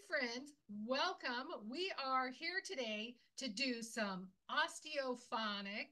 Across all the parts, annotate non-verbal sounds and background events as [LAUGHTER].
Friends, welcome. We are here today to do some osteophonic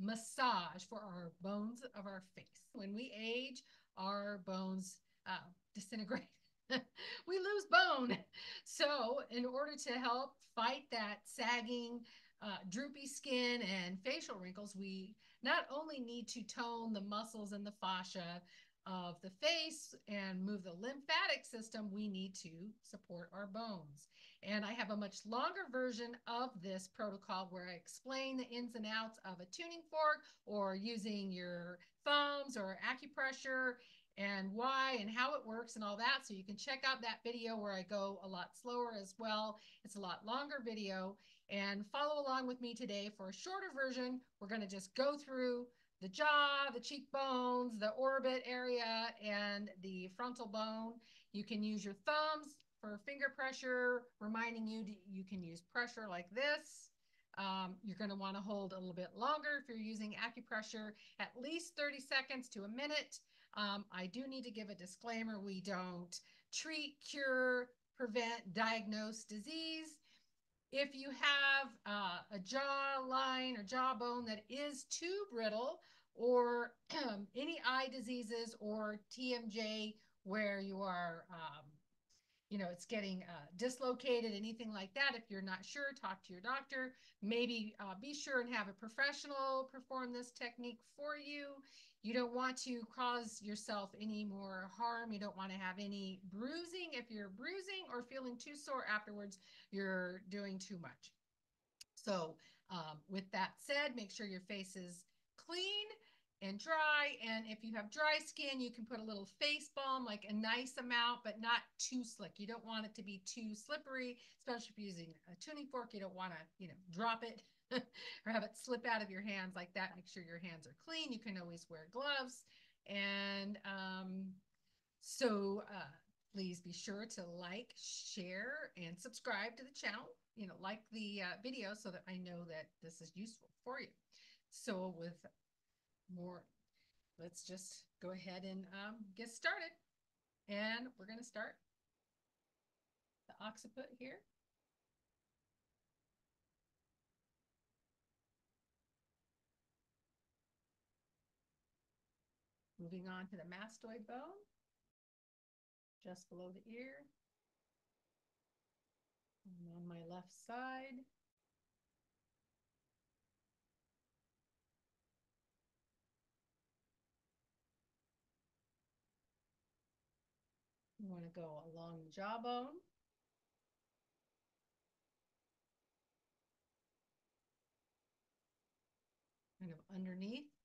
massage for our bones of our face. When we age, our bones uh, disintegrate. [LAUGHS] we lose bone. So, in order to help fight that sagging, uh, droopy skin and facial wrinkles, we not only need to tone the muscles and the fascia of the face and move the lymphatic system, we need to support our bones. And I have a much longer version of this protocol where I explain the ins and outs of a tuning fork or using your thumbs or acupressure and why and how it works and all that. So you can check out that video where I go a lot slower as well. It's a lot longer video and follow along with me today for a shorter version. We're going to just go through the jaw, the cheekbones, the orbit area, and the frontal bone. You can use your thumbs for finger pressure, reminding you you can use pressure like this. Um, you're going to want to hold a little bit longer if you're using acupressure, at least 30 seconds to a minute. Um, I do need to give a disclaimer. We don't treat, cure, prevent, diagnose disease. If you have uh, a jawline or jawbone that is too brittle, or [CLEARS THROAT] any eye diseases or TMJ where you are, um, you know, it's getting uh, dislocated, anything like that. If you're not sure, talk to your doctor. Maybe uh, be sure and have a professional perform this technique for you. You don't want to cause yourself any more harm. You don't want to have any bruising. If you're bruising or feeling too sore afterwards, you're doing too much. So, um, with that said, make sure your face is clean and dry. And if you have dry skin, you can put a little face balm, like a nice amount, but not too slick. You don't want it to be too slippery, especially if you're using a tuning fork. You don't want to, you know, drop it [LAUGHS] or have it slip out of your hands like that. Make sure your hands are clean. You can always wear gloves. And um, so uh, please be sure to like, share, and subscribe to the channel. You know, like the uh, video so that I know that this is useful for you. So with more, let's just go ahead and um, get started. And we're going to start the occiput here. Moving on to the mastoid bone, just below the ear. And on my left side. You want to go along the jawbone. Kind of underneath.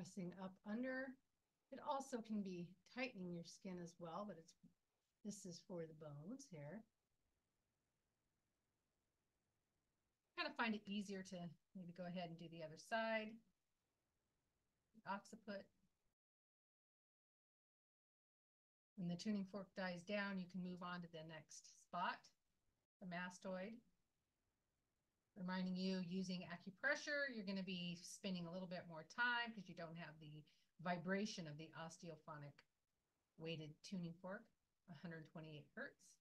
Pressing up under. It also can be tightening your skin as well, but it's this is for the bones here. Kind of find it easier to maybe go ahead and do the other side. Occiput. When the tuning fork dies down, you can move on to the next spot, the mastoid. Reminding you, using acupressure, you're going to be spending a little bit more time because you don't have the vibration of the osteophonic weighted tuning fork. 128 hertz.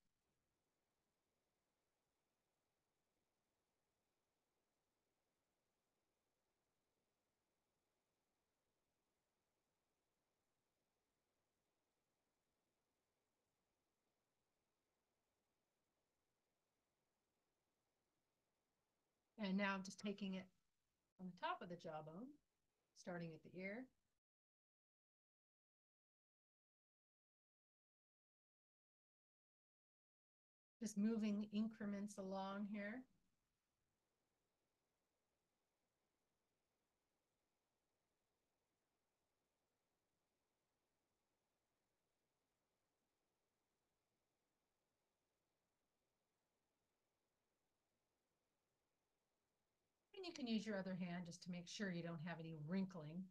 And now I'm just taking it on the top of the jawbone, starting at the ear. Just moving increments along here. You can use your other hand just to make sure you don't have any wrinkling.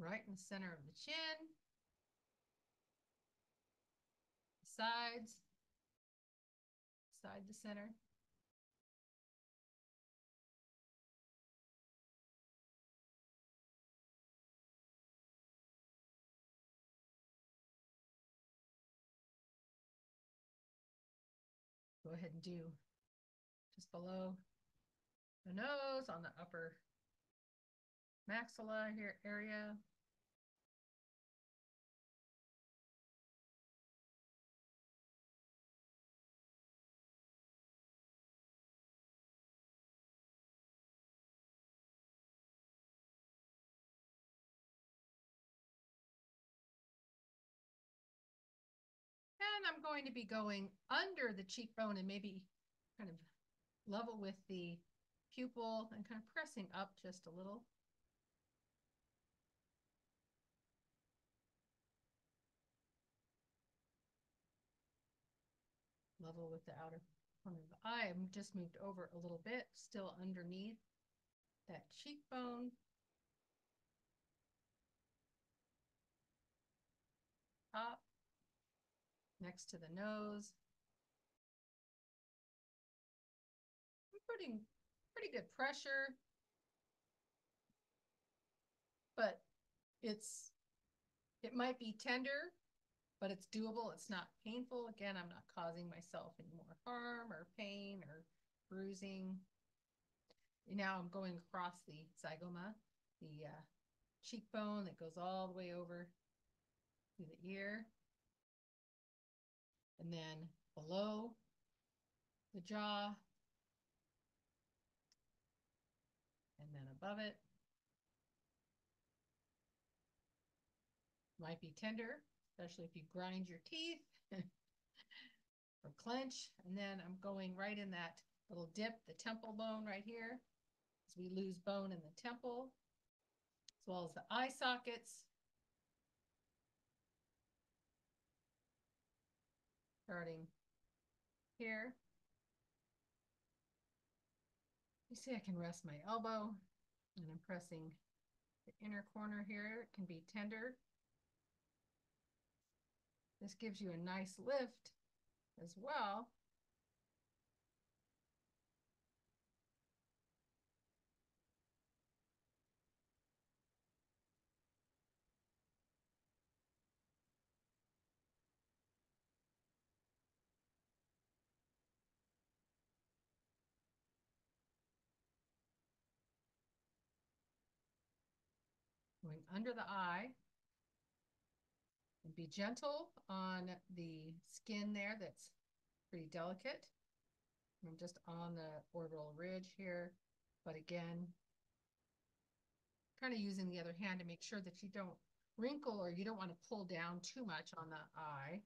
right in the center of the chin. sides, side to center. Go ahead and do just below the nose on the upper maxilla here area. I'm going to be going under the cheekbone and maybe kind of level with the pupil and kind of pressing up just a little. Level with the outer corner of the eye. I'm just moved over a little bit, still underneath that cheekbone. Top next to the nose. I'm putting pretty good pressure, but it's, it might be tender, but it's doable. It's not painful. Again, I'm not causing myself any more harm or pain or bruising. Now I'm going across the zygoma, the uh, cheekbone that goes all the way over to the ear and then below the jaw, and then above it. Might be tender, especially if you grind your teeth [LAUGHS] or clench. And then I'm going right in that little dip, the temple bone right here, as we lose bone in the temple, as well as the eye sockets. Starting here. You see I can rest my elbow and I'm pressing the inner corner here. It can be tender. This gives you a nice lift as well. Going under the eye. And be gentle on the skin there that's pretty delicate. I'm just on the orbital ridge here, but again, kind of using the other hand to make sure that you don't wrinkle or you don't want to pull down too much on the eye.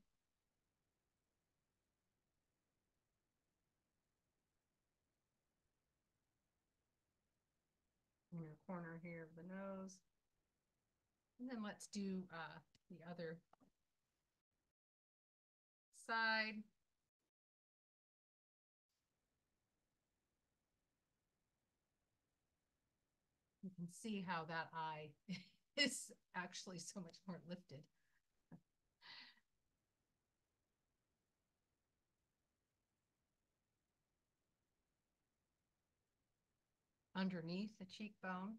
Inner corner here of the nose. And then let's do uh, the other side. You can see how that eye [LAUGHS] is actually so much more lifted. Underneath the cheekbone.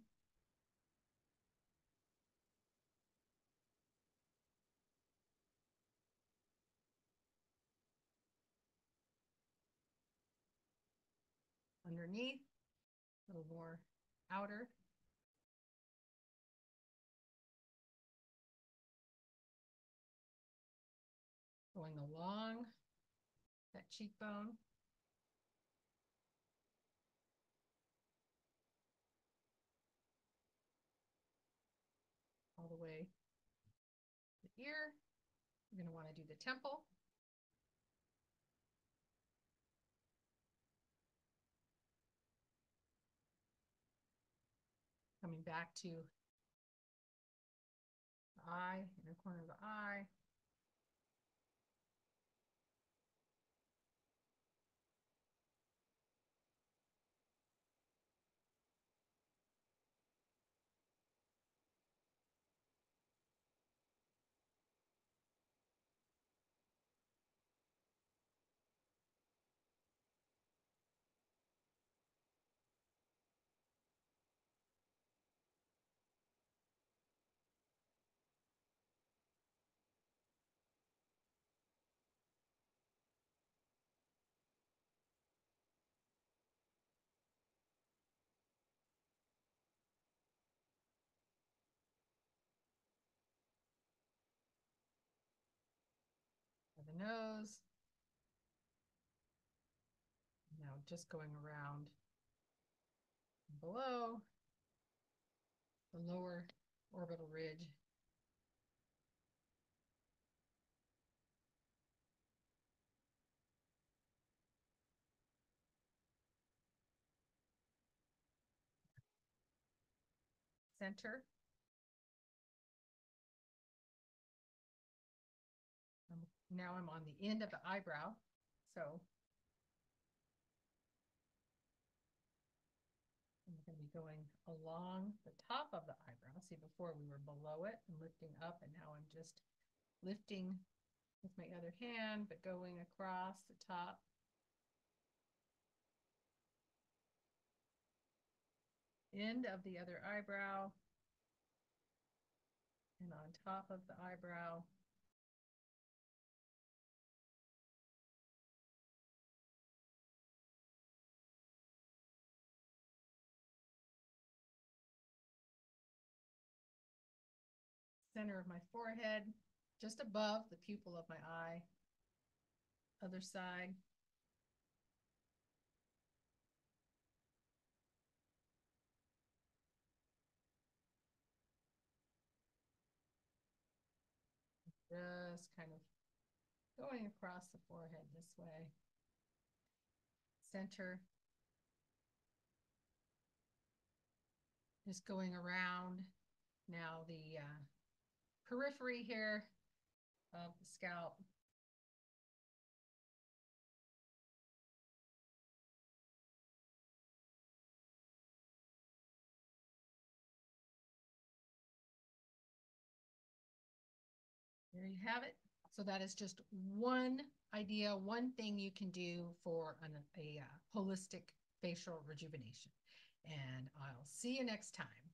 Underneath, a little more outer. Going along that cheekbone. All the way the ear. You're going to want to do the temple. Coming back to the eye, inner corner of the eye. Nose. Now just going around below the lower orbital ridge. Center. Now I'm on the end of the eyebrow, so I'm gonna be going along the top of the eyebrow. See, before we were below it and lifting up, and now I'm just lifting with my other hand, but going across the top. End of the other eyebrow. And on top of the eyebrow. Center of my forehead, just above the pupil of my eye. Other side. Just kind of going across the forehead this way. Center. Just going around now the uh, periphery here of the scalp. There you have it. So that is just one idea, one thing you can do for an, a uh, holistic facial rejuvenation. And I'll see you next time.